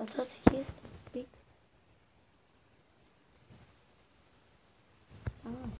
I thought it is big. Oh.